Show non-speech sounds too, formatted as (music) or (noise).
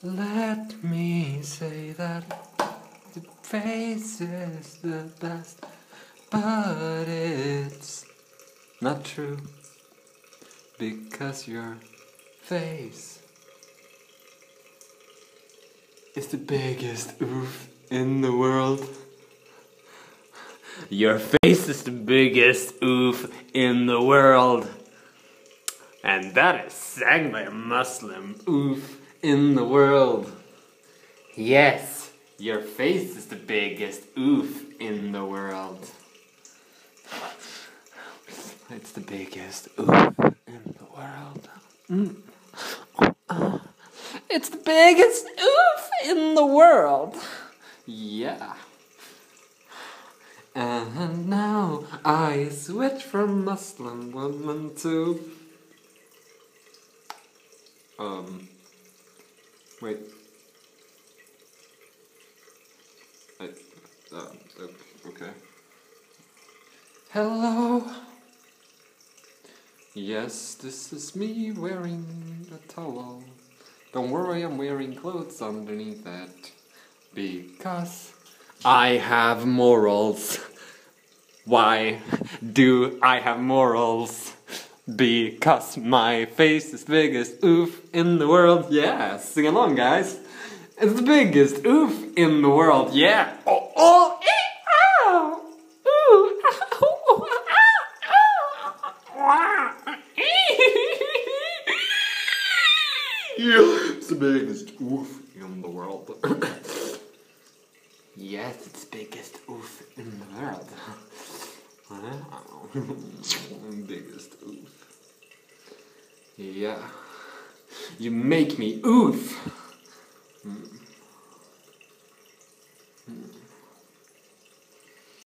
Let me say that the face is the best, but it's not true because your face is the biggest oof in the world. Your face is the biggest oof in the world. And that is sang by a Muslim oof in the world. Yes, your face is the biggest oof in the world. It's the biggest oof in the world. Mm. Uh, it's the biggest oof in the world. Yeah. And now I switch from Muslim woman to. Um. Wait. I. Uh, okay. Hello. Yes, this is me wearing a towel. Don't worry, I'm wearing clothes underneath that. Because I have morals. Why do I have morals? Because my face is the biggest oof in the world. Yeah, sing along, guys. It's the biggest oof in the world. Yeah. Oh, oh, eh, ah, ooh, (laughs) ah, it's the biggest oof in the world. (laughs) yes, it's biggest oof in the world. (laughs) Yeah. You make me oof. Mm.